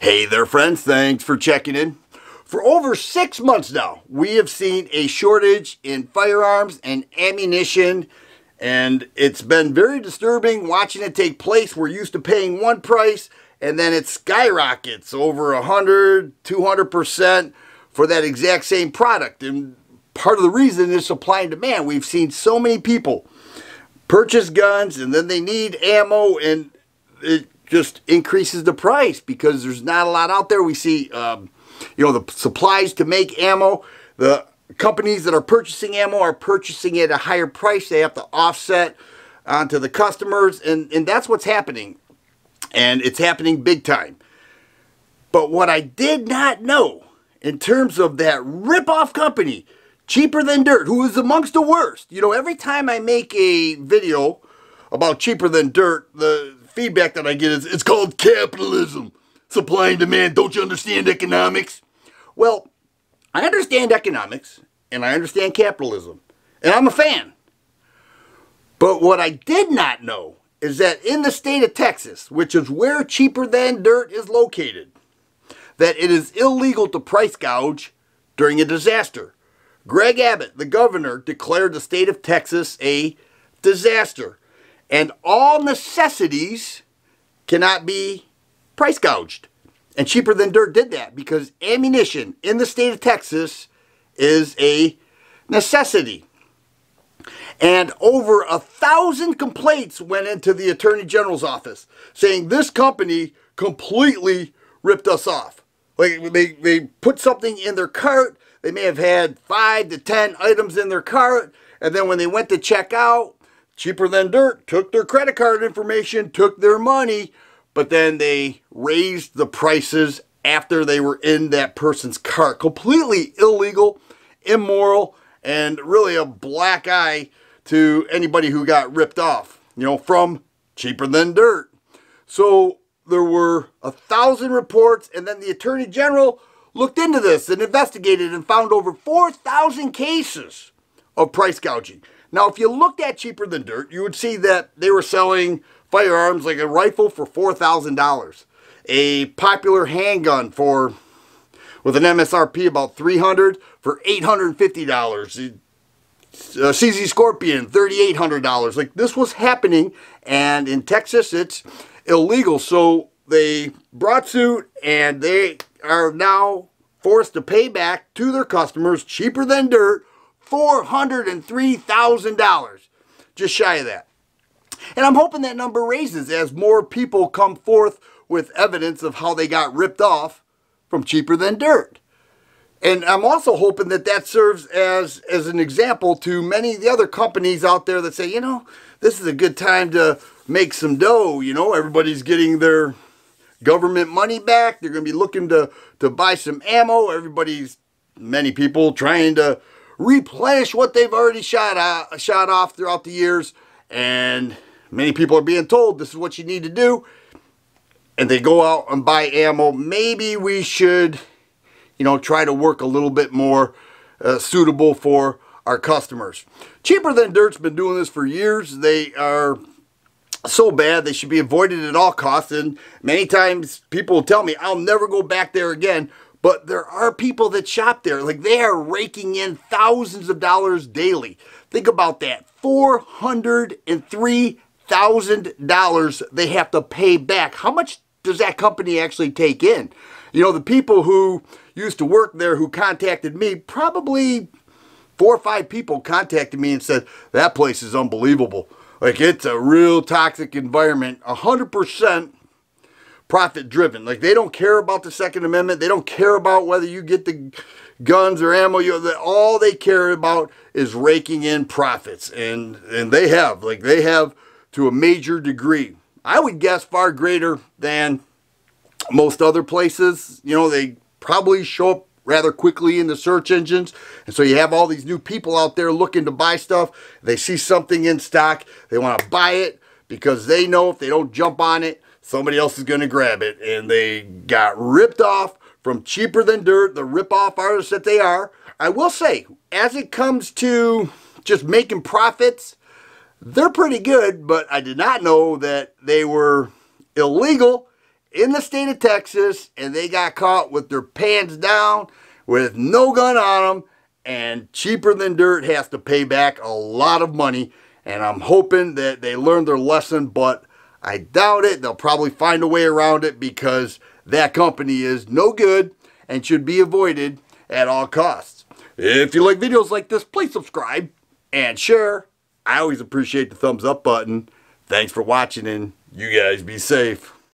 Hey there, friends. Thanks for checking in. For over six months now, we have seen a shortage in firearms and ammunition, and it's been very disturbing watching it take place. We're used to paying one price, and then it skyrockets over 100, 200% for that exact same product. And part of the reason is supply and demand. We've seen so many people purchase guns, and then they need ammo, and it just increases the price because there's not a lot out there. We see, um, you know, the supplies to make ammo. The companies that are purchasing ammo are purchasing it at a higher price. They have to offset onto the customers, and, and that's what's happening. And it's happening big time. But what I did not know in terms of that rip-off company, Cheaper Than Dirt, who is amongst the worst. You know, every time I make a video about Cheaper Than Dirt, the feedback that I get is it's called capitalism. Supply and demand. Don't you understand economics? Well, I understand economics and I understand capitalism. And I'm a fan. But what I did not know is that in the state of Texas, which is where Cheaper Than Dirt is located, that it is illegal to price gouge during a disaster. Greg Abbott, the governor, declared the state of Texas a disaster and all necessities cannot be price gouged. And Cheaper Than Dirt did that because ammunition in the state of Texas is a necessity. And over a thousand complaints went into the Attorney General's office saying this company completely ripped us off. Like they, they put something in their cart, they may have had five to ten items in their cart, and then when they went to check out, cheaper than dirt, took their credit card information, took their money, but then they raised the prices after they were in that person's cart. Completely illegal, immoral, and really a black eye to anybody who got ripped off, you know, from cheaper than dirt. So there were a thousand reports, and then the Attorney General looked into this and investigated and found over 4,000 cases of price gouging. Now, if you looked at cheaper than dirt, you would see that they were selling firearms like a rifle for $4,000, a popular handgun for with an MSRP about 300 for $850. A CZ Scorpion, $3,800. Like this was happening, and in Texas, it's illegal. So they brought suit, and they are now forced to pay back to their customers cheaper than dirt $403,000. Just shy of that. And I'm hoping that number raises as more people come forth with evidence of how they got ripped off from cheaper than dirt. And I'm also hoping that that serves as, as an example to many of the other companies out there that say, you know, this is a good time to make some dough. You know, everybody's getting their government money back. They're going to be looking to, to buy some ammo. Everybody's, many people trying to replenish what they've already shot, shot off throughout the years. And many people are being told this is what you need to do. And they go out and buy ammo. Maybe we should, you know, try to work a little bit more uh, suitable for our customers. Cheaper Than Dirt's been doing this for years. They are so bad they should be avoided at all costs. And many times people will tell me, I'll never go back there again. But there are people that shop there. Like they are raking in thousands of dollars daily. Think about that. $403,000 they have to pay back. How much does that company actually take in? You know, the people who used to work there who contacted me, probably four or five people contacted me and said, that place is unbelievable. Like it's a real toxic environment. 100% profit driven. Like they don't care about the Second Amendment. They don't care about whether you get the guns or ammo. You know, all they care about is raking in profits, and and they have like they have to a major degree. I would guess far greater than most other places. You know, they probably show up rather quickly in the search engines. And so you have all these new people out there looking to buy stuff. They see something in stock. They want to buy it because they know if they don't jump on it, somebody else is going to grab it. And they got ripped off from cheaper than dirt, the rip-off artists that they are. I will say, as it comes to just making profits, they're pretty good, but I did not know that they were illegal in the state of Texas and they got caught with their pants down with no gun on them and cheaper than dirt has to pay back a lot of money and I'm hoping that they learned their lesson but I doubt it. They'll probably find a way around it because that company is no good and should be avoided at all costs. If you like videos like this, please subscribe and share. I always appreciate the thumbs up button. Thanks for watching and you guys be safe.